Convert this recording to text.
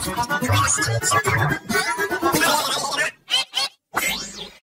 Class teacher.